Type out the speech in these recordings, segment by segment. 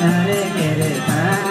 Hare Hare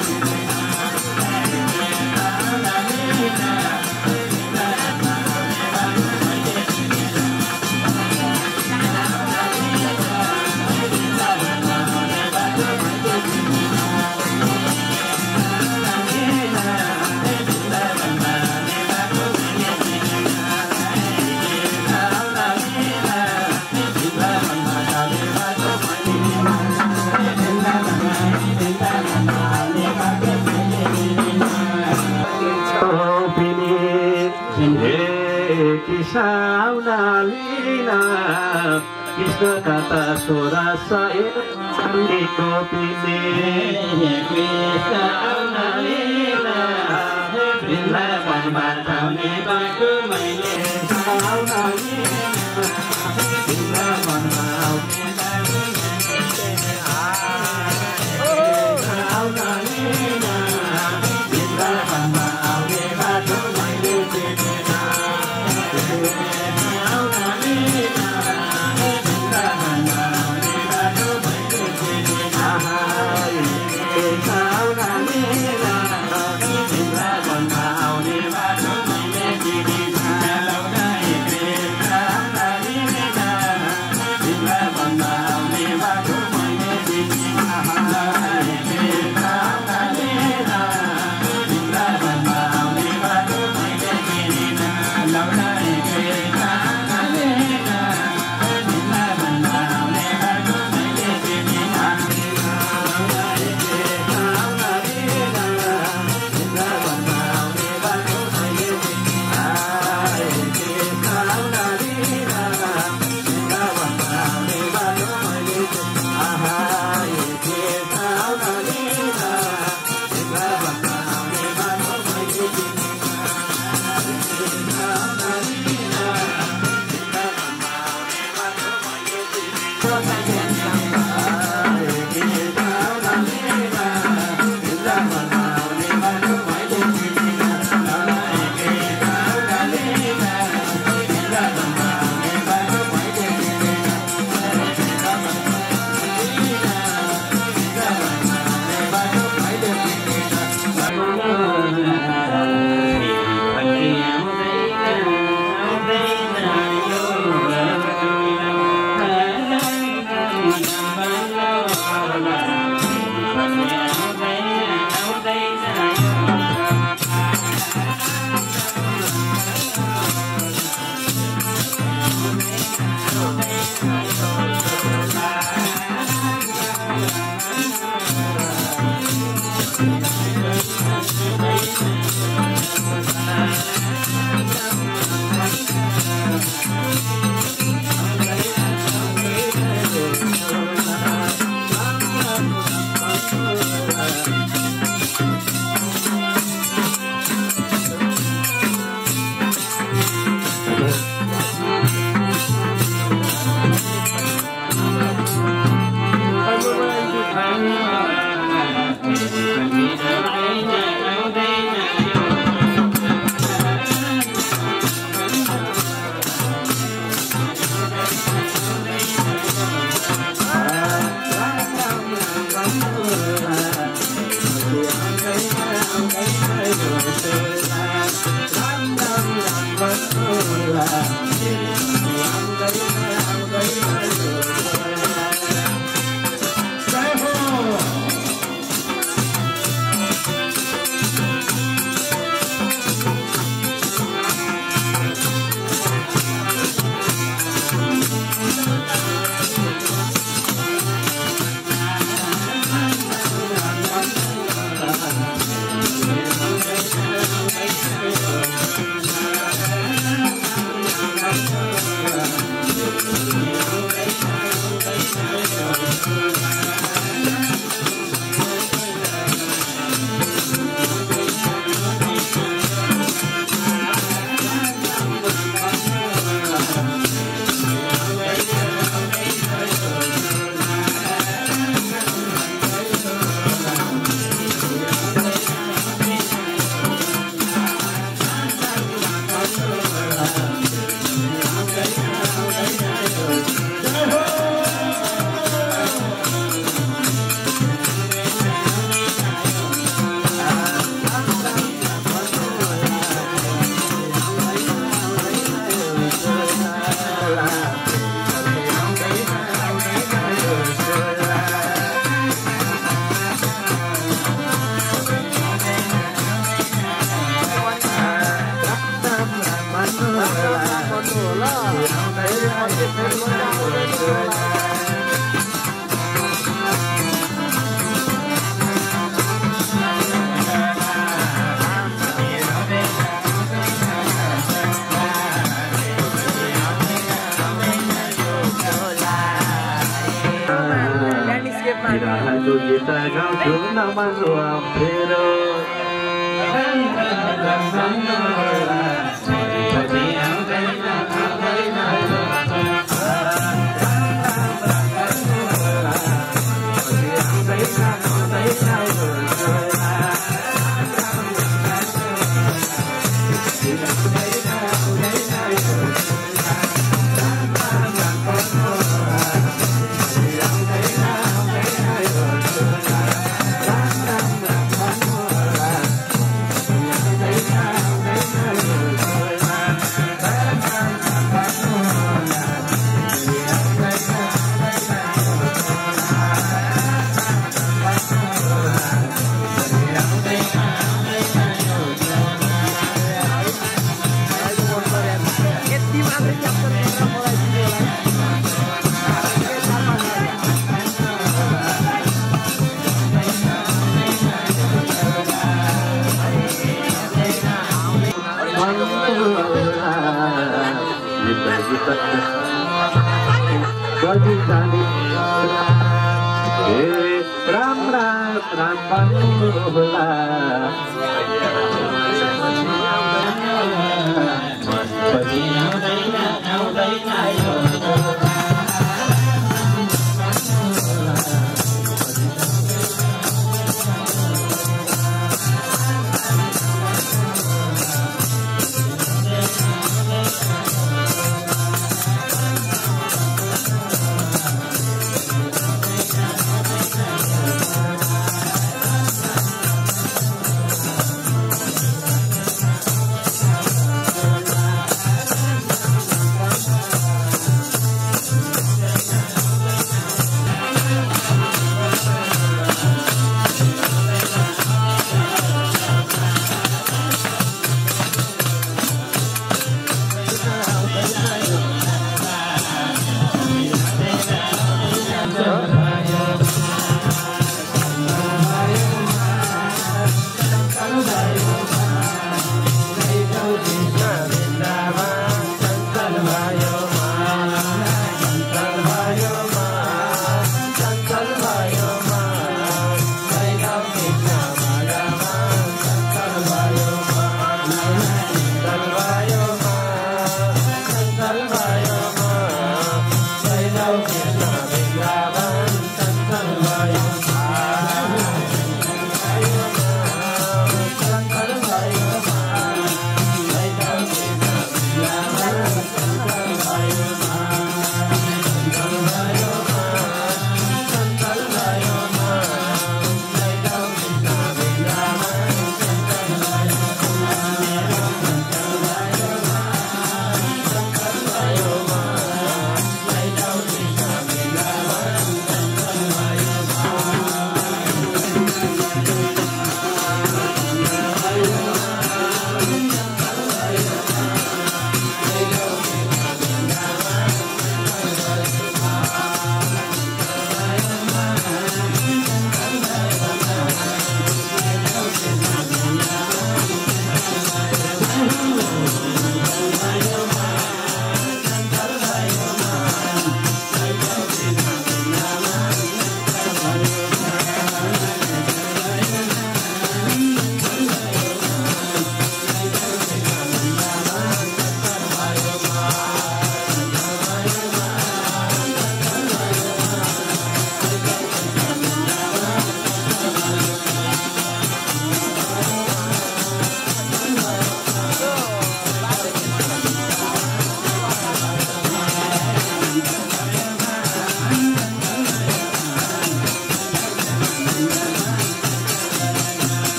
Yeah. Cuma manuam